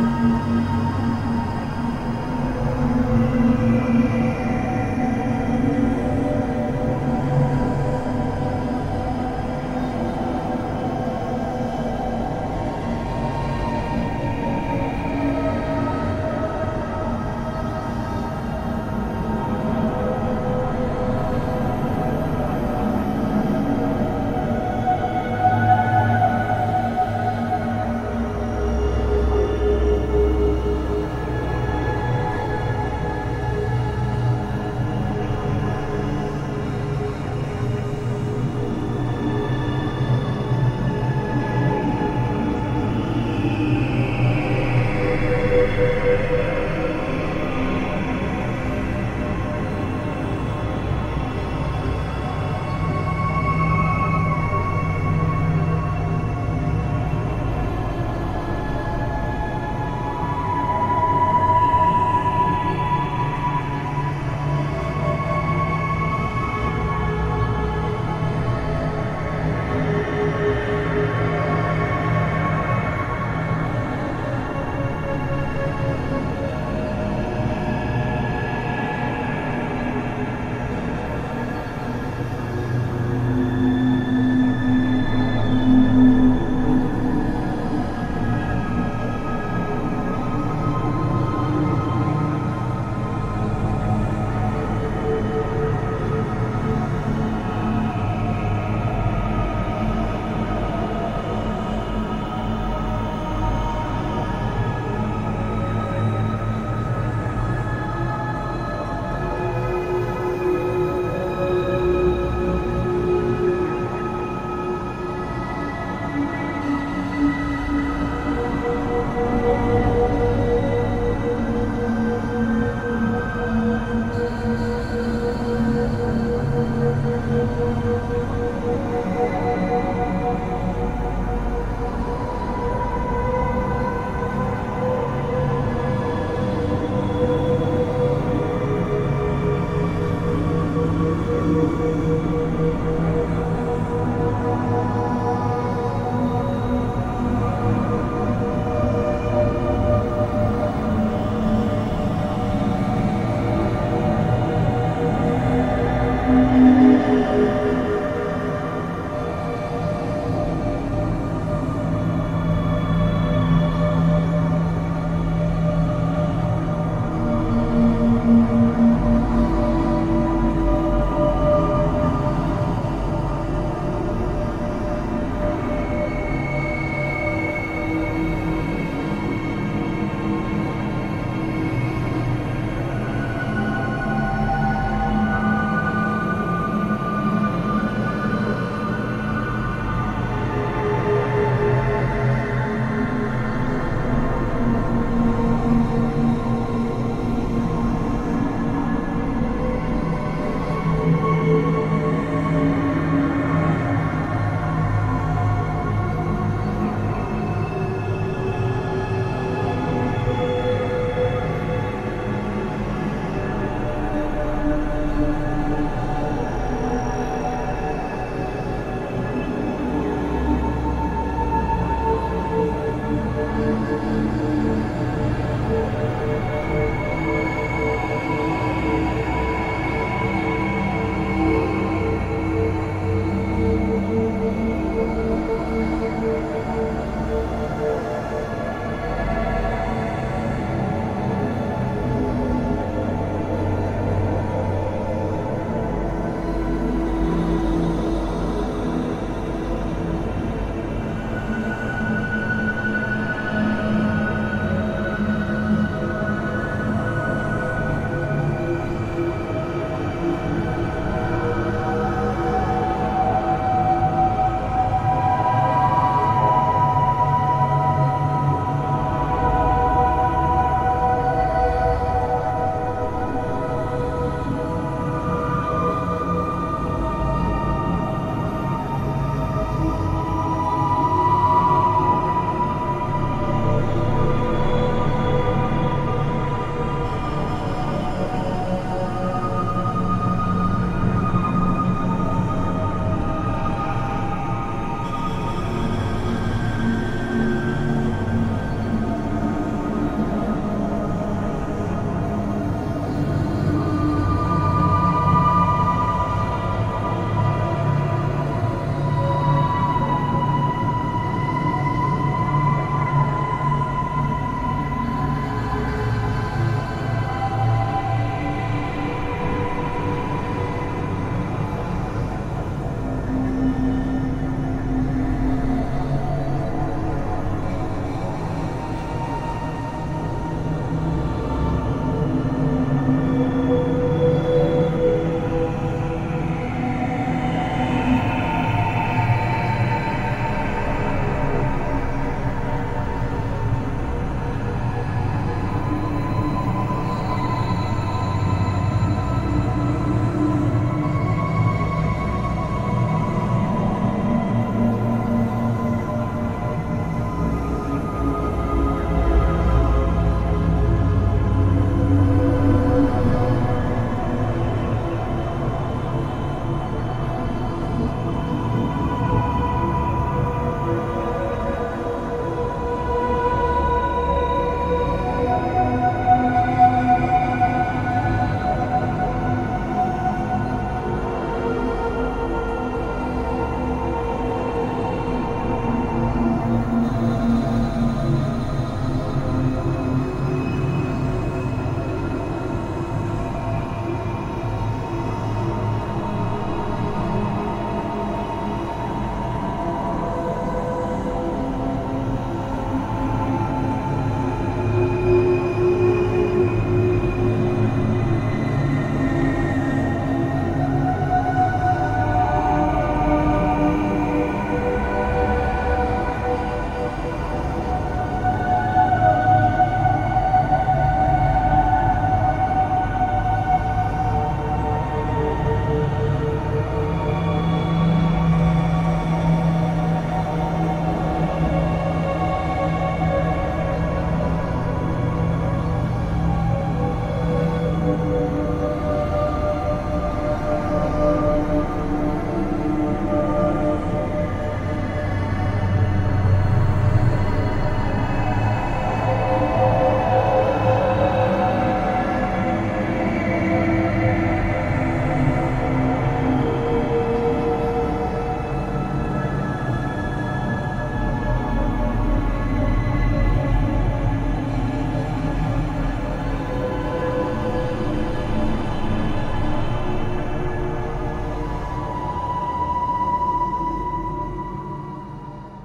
何?